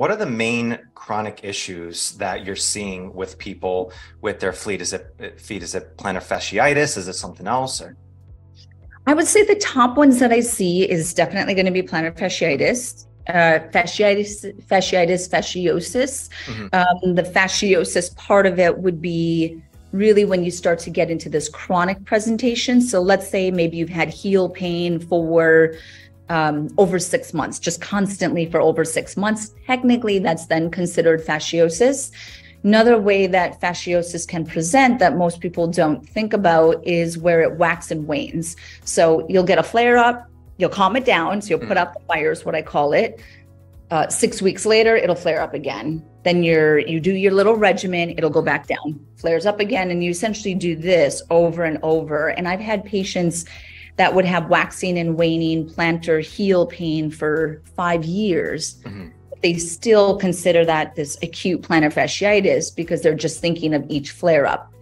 what are the main chronic issues that you're seeing with people with their feet? Is it feet? Is it plantar fasciitis? Is it something else? Or? I would say the top ones that I see is definitely going to be plantar fasciitis. Uh, fasciitis, fasciitis, fasciosis. Mm-hmm. Um, the fasciosis part of it would be really when you start to get into this chronic presentation. So let's say maybe you've had heel pain for um, over six months, just constantly for over six months. Technically, that's then considered fasciosis. Another way that fasciosis can present that most people don't think about is where it waxes and wanes. So you'll get a flare up, you'll calm it down. So you'll put mm. out the fires, what I call it. Uh, six weeks later, it'll flare up again. Then you're you do your little regimen, it'll go back down, flares up again, and you essentially do this over and over. And I've had patients that would have waxing and waning plantar heel pain for five years. Mm-hmm. They still consider that this acute plantar fasciitis because they're just thinking of each flare up.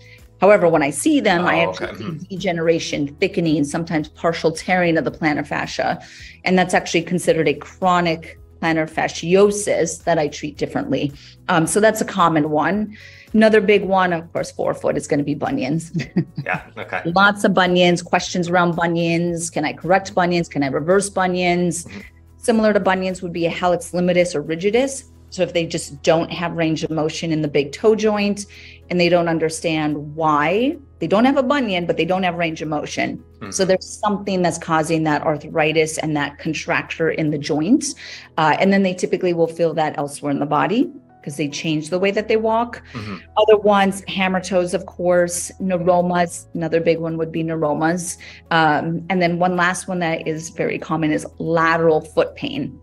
However, when I see them, oh, I actually okay. see mm-hmm. degeneration, thickening, sometimes partial tearing of the plantar fascia. And that's actually considered a chronic plantar fasciosis that I treat differently. Um, so that's a common one. Another big one, of course, forefoot is going to be bunions. yeah. Okay. Lots of bunions, questions around bunions. Can I correct bunions? Can I reverse bunions? Mm-hmm. Similar to bunions would be a hallux limitus or rigidus. So if they just don't have range of motion in the big toe joint and they don't understand why, they don't have a bunion, but they don't have range of motion. Mm-hmm. So there's something that's causing that arthritis and that contracture in the joint. Uh, and then they typically will feel that elsewhere in the body because they change the way that they walk. Mm-hmm. Other ones, hammer toes, of course, neuromas. Another big one would be neuromas. Um, and then one last one that is very common is lateral foot pain.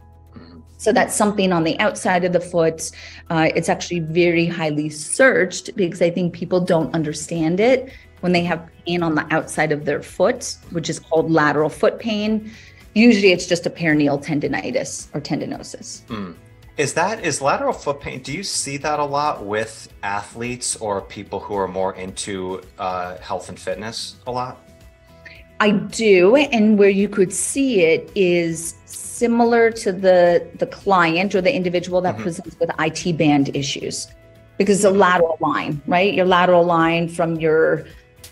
So that's something on the outside of the foot. Uh, it's actually very highly searched because I think people don't understand it when they have pain on the outside of their foot, which is called lateral foot pain. Usually it's just a peroneal tendonitis or tendinosis. Mm. Is that is lateral foot pain? Do you see that a lot with athletes or people who are more into uh, health and fitness a lot? I do, and where you could see it is similar to the the client or the individual that mm-hmm. presents with IT band issues, because the lateral line, right? Your lateral line from your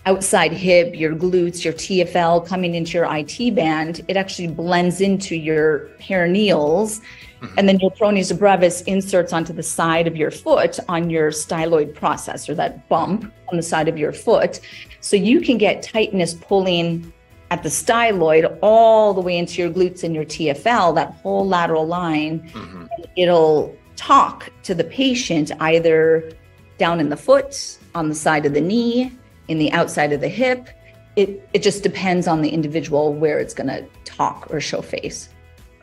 outside hip, your glutes, your TFL coming into your IT band, it actually blends into your peroneals. Mm-hmm. And then your peroneus brevis inserts onto the side of your foot on your styloid process or that bump on the side of your foot. So you can get tightness pulling at the styloid all the way into your glutes and your TFL, that whole lateral line. Mm-hmm. It'll talk to the patient either down in the foot, on the side of the knee, in the outside of the hip. It, it just depends on the individual where it's going to talk or show face.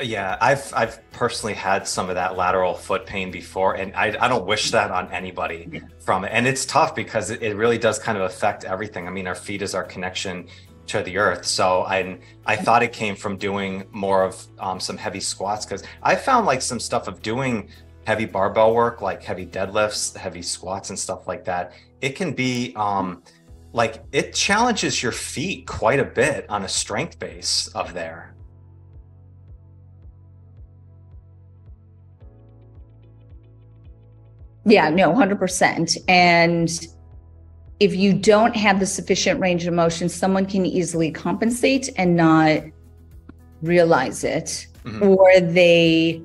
Yeah, I've I've personally had some of that lateral foot pain before, and I, I don't wish that on anybody from it. And it's tough because it, it really does kind of affect everything. I mean, our feet is our connection to the earth. So I I thought it came from doing more of um, some heavy squats because I found like some stuff of doing heavy barbell work, like heavy deadlifts, heavy squats, and stuff like that. It can be um, like it challenges your feet quite a bit on a strength base of there. Yeah, no, 100%. And if you don't have the sufficient range of motion, someone can easily compensate and not realize it. Mm-hmm. Or they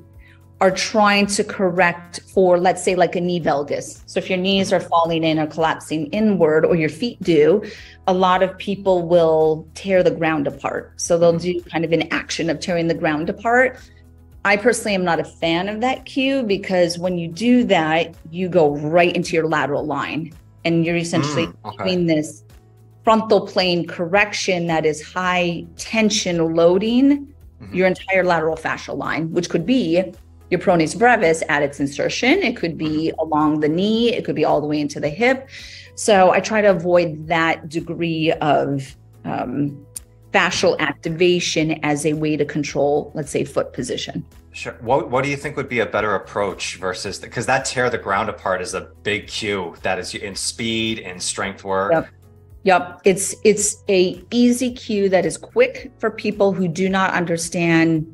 are trying to correct for, let's say, like a knee valgus. So if your knees are falling in or collapsing inward, or your feet do, a lot of people will tear the ground apart. So they'll mm-hmm. do kind of an action of tearing the ground apart I personally am not a fan of that cue because when you do that, you go right into your lateral line and you're essentially mm, okay. doing this frontal plane correction that is high tension loading mm-hmm. your entire lateral fascial line, which could be your peroneus brevis at its insertion. It could be mm-hmm. along the knee. It could be all the way into the hip. So I try to avoid that degree of um, fascial activation as a way to control, let's say, foot position. Sure. What, what do you think would be a better approach versus because that tear the ground apart is a big cue that is in speed and strength work. Yep. Yep. It's it's a easy cue that is quick for people who do not understand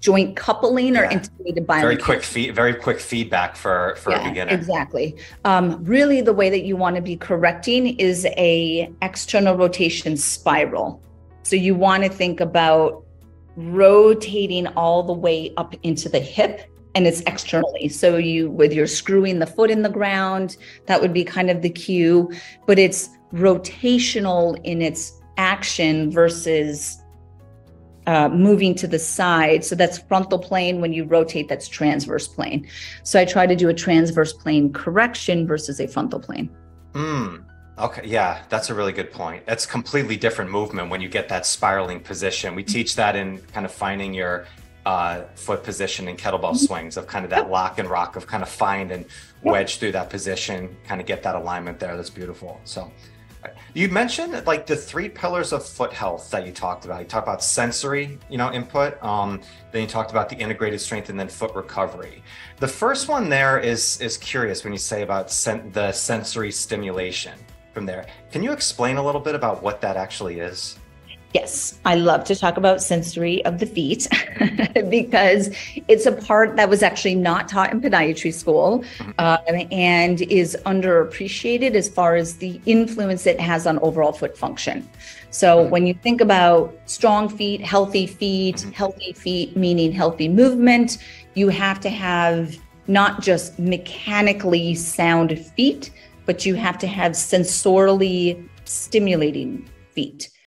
joint coupling or Yeah. integrated Very biomechanics. quick feed, very quick feedback for for a beginner. Exactly. Um, really, the way that you want to be correcting is a external rotation spiral. So you want to think about rotating all the way up into the hip and it's externally. So you with your screwing the foot in the ground, that would be kind of the cue, but it's rotational in its action versus uh, moving to the side. So that's frontal plane. When you rotate, that's transverse plane. So I try to do a transverse plane correction versus a frontal plane. Mm, okay, yeah, that's a really good point. That's completely different movement when you get that spiraling position. We teach that in kind of finding your uh, foot position in kettlebell swings of kind of that lock and rock of kind of find and wedge through that position, kind of get that alignment there. That's beautiful. So. You mentioned like the three pillars of foot health that you talked about. You talked about sensory, you know, input. Um, then you talked about the integrated strength and then foot recovery. The first one there is is curious when you say about sen- the sensory stimulation from there. Can you explain a little bit about what that actually is? Yes, I love to talk about sensory of the feet because it's a part that was actually not taught in podiatry school um, and is underappreciated as far as the influence it has on overall foot function. So, when you think about strong feet, healthy feet, healthy feet meaning healthy movement, you have to have not just mechanically sound feet, but you have to have sensorily stimulating feet.